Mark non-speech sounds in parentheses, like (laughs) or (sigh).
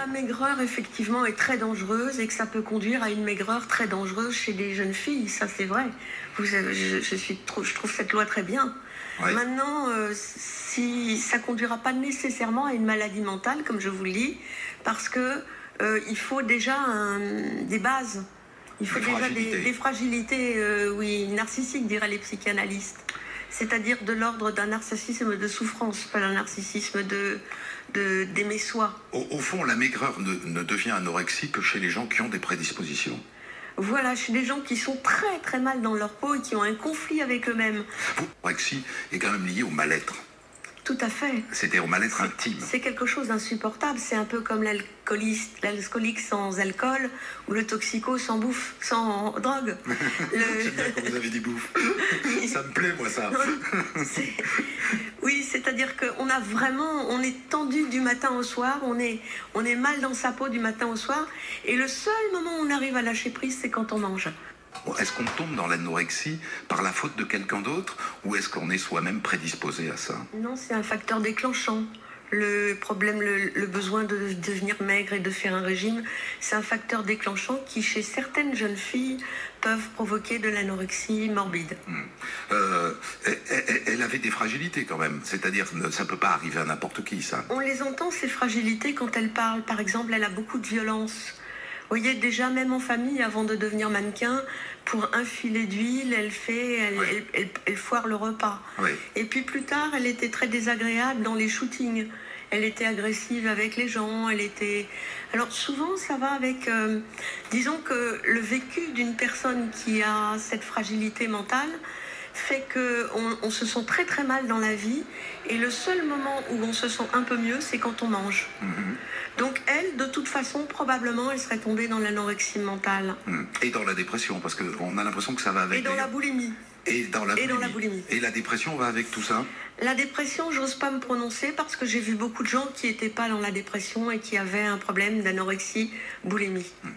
La maigreur, effectivement, est très dangereuse et que ça peut conduire à une maigreur très dangereuse chez des jeunes filles. Ça, c'est vrai. Vous, je, je, suis, je trouve cette loi très bien. Maintenant, euh, si ça conduira pas nécessairement à une maladie mentale, comme je vous le dis, parce que euh, il faut déjà des bases. Il faut déjà des, fragilités, euh, oui, narcissiques, diraient les psychanalystes. C'est-à-dire de l'ordre d'un narcissisme de souffrance, pas d'un narcissisme de d'aimer soi. Au, fond, la maigreur ne devient anorexie que chez les gens qui ont des prédispositions. Voilà, chez des gens qui sont très très mal dans leur peau et qui ont un conflit avec eux-mêmes. L'anorexie est quand même liée au mal-être. Tout à fait. C'était au mal-être intime. C'est quelque chose d'insupportable. C'est un peu comme l'alcoolique sans alcool ou le toxico sans bouffe, sans drogue. (laughs) J'aime bien quand vous avez dit bouffe. (laughs) ça me plaît, moi, ça. (laughs) oui, c'est-à-dire qu'on a vraiment, on est tendu du matin au soir, on est, on est mal dans sa peau du matin au soir. Et le seul moment où on arrive à lâcher prise, c'est quand on mange. Est-ce qu'on tombe dans l'anorexie par la faute de quelqu'un d'autre ou est-ce qu'on est, soi-même prédisposé à ça? Non, c'est un facteur déclenchant. Le problème, le, besoin de devenir maigre et de faire un régime, c'est un facteur déclenchant qui, chez certaines jeunes filles, peuvent provoquer de l'anorexie morbide. Hmm. Euh, elle, avait des fragilités quand même, c'est-à-dire ça ne peut pas arriver à n'importe qui, ça. On les entend, ces fragilités, quand elle parle. Par exemple, elle a beaucoup de violence. Vous voyez, déjà, même en famille, avant de devenir mannequin, pour un filet d'huile, elle fait, elle, foire le repas. Et puis plus tard, elle était très désagréable dans les shootings. Elle était agressive avec les gens, elle était... Alors souvent, ça va avec... Euh, disons que le vécu d'une personne qui a cette fragilité mentale, fait qu'on on se sent très très mal dans la vie et le seul moment où on se sent un peu mieux, c'est quand on mange. Mm-hmm. Donc elle, de toute façon, probablement, elle serait tombée dans l'anorexie mentale. Mm. Et dans la dépression, parce qu'on a l'impression que ça va avec... Et dans la boulimie. Et dans la, boulimie. Et la dépression va avec tout ça La dépression, j'ose pas me prononcer parce que j'ai vu beaucoup de gens qui n'étaient pas dans la dépression et qui avaient un problème d'anorexie, boulimie. Mm.